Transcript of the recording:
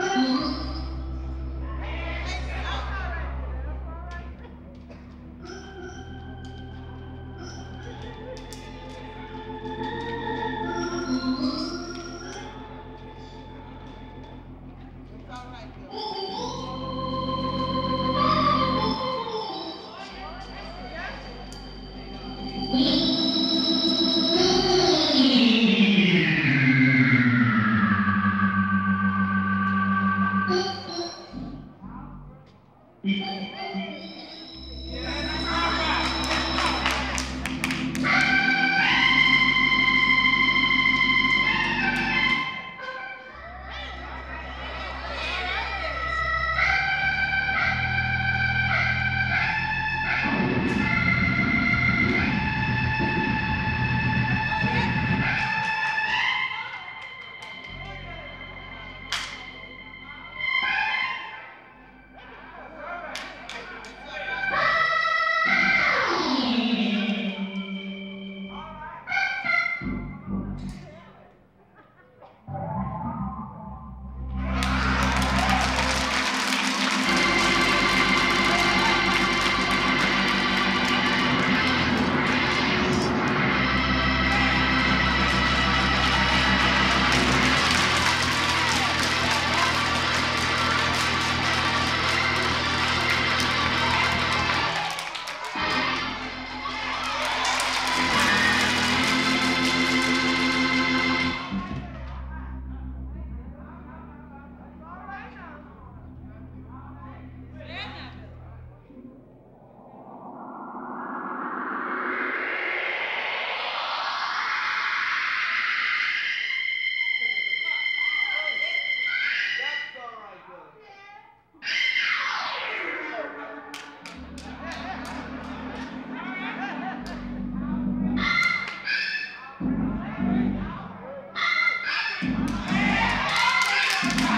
Thank uhum. you. Thank you.